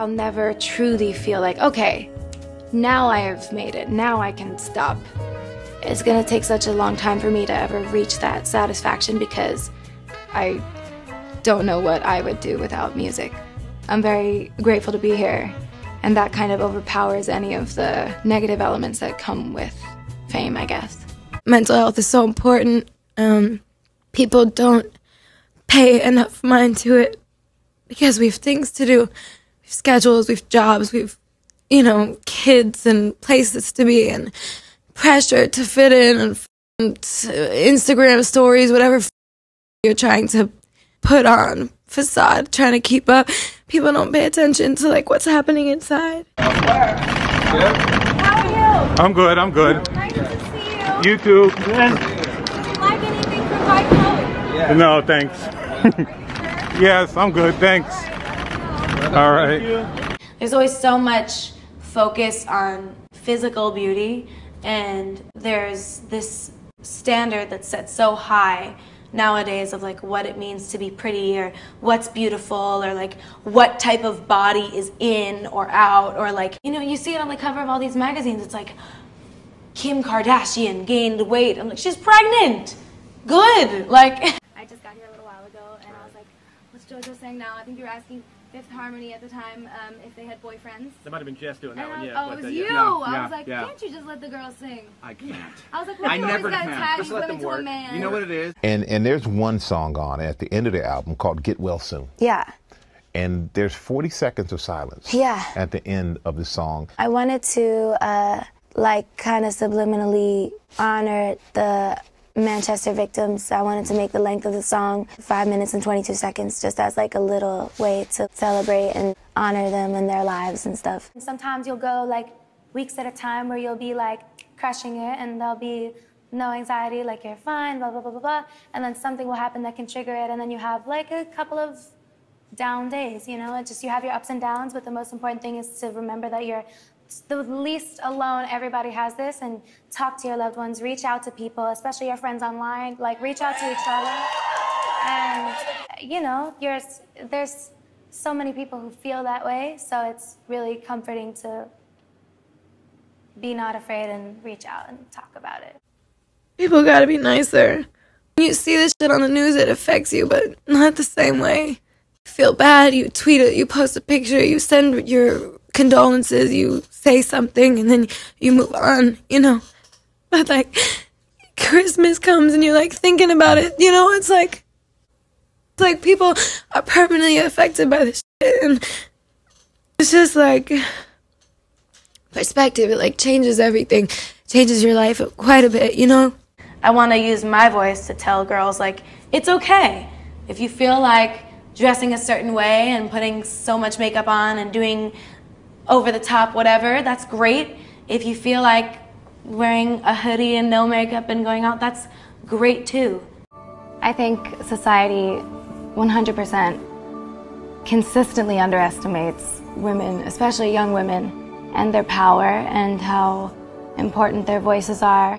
I'll never truly feel like, okay, now I have made it, now I can stop. It's gonna take such a long time for me to ever reach that satisfaction because I don't know what I would do without music. I'm very grateful to be here, and that kind of overpowers any of the negative elements that come with fame, I guess. Mental health is so important. Um, people don't pay enough mind to it because we have things to do, schedules, we have jobs, we have, you know, kids and places to be and pressure to fit in and Instagram stories, whatever you're trying to put on facade, trying to keep up. People don't pay attention to like what's happening inside. How are you? I'm good. I'm good. Nice to see you. You too. Would you like anything from White Coat? No, thanks. yes, I'm good. Thanks. All right. There's always so much focus on physical beauty, and there's this standard that's set so high nowadays of like what it means to be pretty or what's beautiful or like what type of body is in or out or like you know you see it on the cover of all these magazines it's like Kim Kardashian gained weight I'm like she's pregnant good like I just got here a little while ago and I was like, what's JoJo saying now? I think you were asking Fifth Harmony at the time um, if they had boyfriends. That might have been Jess doing that And one, I, yeah. oh, it was uh, you. yeah. Yeah, I yeah, was like, yeah. can't you just let the girls sing? I can't. I was like, why I do you always never gotta can. tag Just let them to a work. man? You know what it is? And and there's one song on at the end of the album called "Get Well Soon," Yeah. and there's 40 seconds of silence. Yeah. At the end of the song, I wanted to, uh, like, kind of subliminally honor the Manchester victims. I wanted to make the length of the song five minutes and 22 seconds, just as like a little way to celebrate and honor them and their lives and stuff. Sometimes you'll go like weeks at a time where you'll be like crushing it and there'll be no anxiety, like you're fine, blah, blah, blah, blah, blah. And then something will happen that can trigger it. And then you have like a couple of down days, you know? Just, you have your ups and downs, but the most important thing is to remember that you're the least alone. Everybody has this and talk to your loved ones, reach out to people, especially your friends online, like reach out to each other. And, you know, there's so many people who feel that way, so it's really comforting to be not afraid and reach out and talk about it. People gotta be nicer. You see this shit on the news, it affects you, but not the same way. You feel bad, you tweet it, you post a picture, you send your condolences, you say something, and then you move on, you know. But like, Christmas comes and you're like thinking about it, you know, it's like, it's like people are permanently affected by this shit, and it's just like, perspective, it like changes everything, changes your life quite a bit, you know? I want to use my voice to tell girls like it's okay if you feel like dressing a certain way and putting so much makeup on and doing over the top, whatever, that's great. If you feel like wearing a hoodie and no makeup and going out, that's great too. I think society 100% consistently underestimates women, especially young women, and their power and how important their voices are.